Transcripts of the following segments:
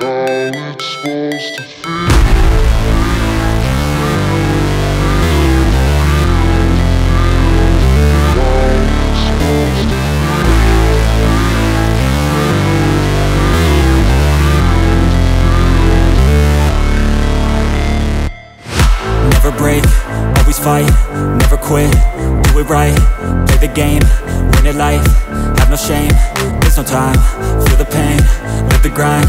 supposed to feel? Never break, always fight, never quit, do it right, play the game, win it life, have no shame, there's no time, feel the pain, live the grind,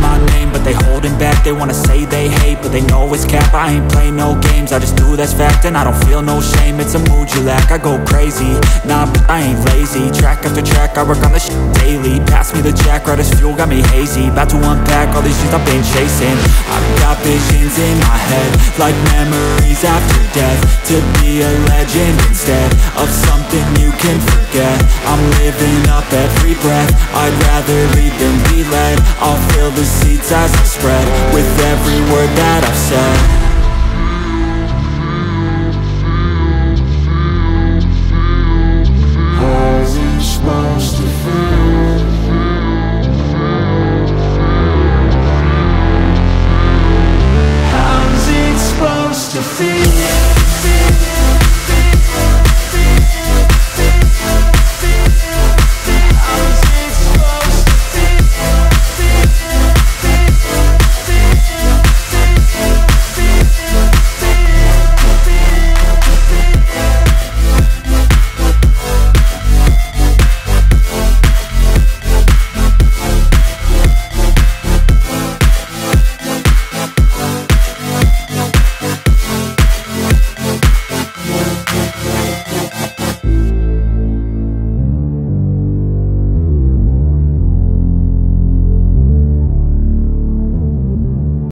my name, but they holding back. They wanna say they hate, but they know it's cap. I ain't play no games, I just do that's fact And I don't feel no shame, it's a mood you lack. I go crazy, nah, but I ain't lazy. Track after track, I work on this shit daily. Pass me the jack, right as fuel, got me hazy. About to unpack all these things I've been chasing. I've got visions in my head Like memories after death. To be a legend instead Of something you can forget. I'm living up every breath. I'd rather lead the seats as I spread With every word that I've said